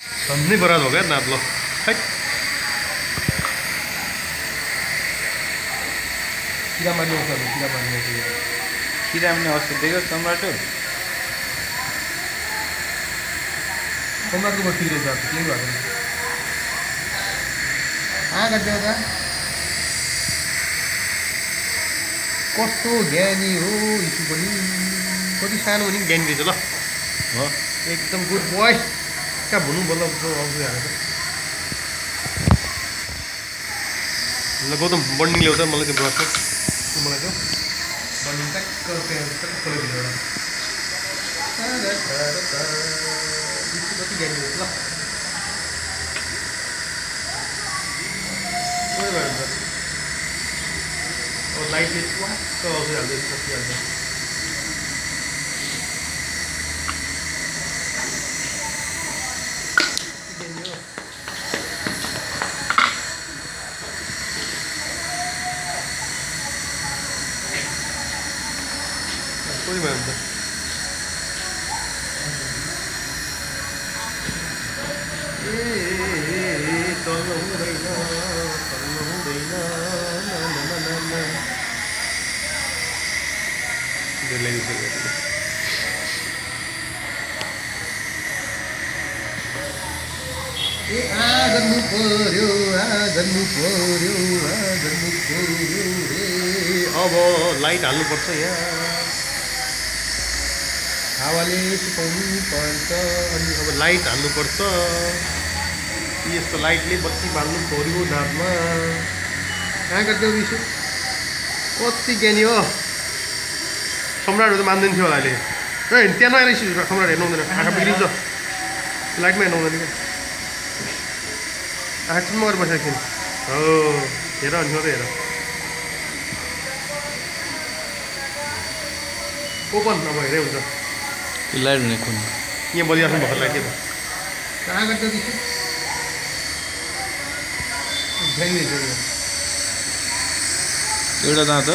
झन्नै बराल हो क्या नाप ल किरा मार्ने किरा मार्ने किरा पनि अस्ति दिएको सम्राटो सम्राटको बत्ती रहेछ केही भएको। कहाँ गरिदियो त कस्तो ज्ञानी हो यी पनि कति सानो पनि ज्ञानी रहेछ ल एकदम गुड बोय क्या बोलूँ बोलो तो लगभग तो बर्निङ ल्याउँछ मलाई त्यो ब्रसले मलाई त्यो बर्निङ ट्याक्क त्यहाँ भित्रबाट त्यसलाई यसो गर्छु। ए आ जन्नु पर्यो आ जन्नु पर्यो पर्यो अब लाइट हाल्नुपर्छ यहाँ हावाले सुकाउनु पर्छ अनि अब लाइट हाल्नुपर्छ। यस्तो लाइटले बत्ती बाल्नु पऱ्यो नापमा कहाँ गरिदियो विषय कति ज्ञानी हो। सम्राटहरू त मान्दैन थियो होला अहिले। ए त्यहाँ नआएर सम्राट हेर्नु हुँदैन। आँखा बिग्रिन्छ। लाइटमा हेर्नु हुँदैन क्या। आँखा चिम्म गरेर बसेको थिएन। हो हेर अनि मात्रै हेर। ओपन अब हुन्छ। लाइट हुने कुन यहाँ बलिराख्नु भएको लाइट के त कहाँ एउटा दाँत हो?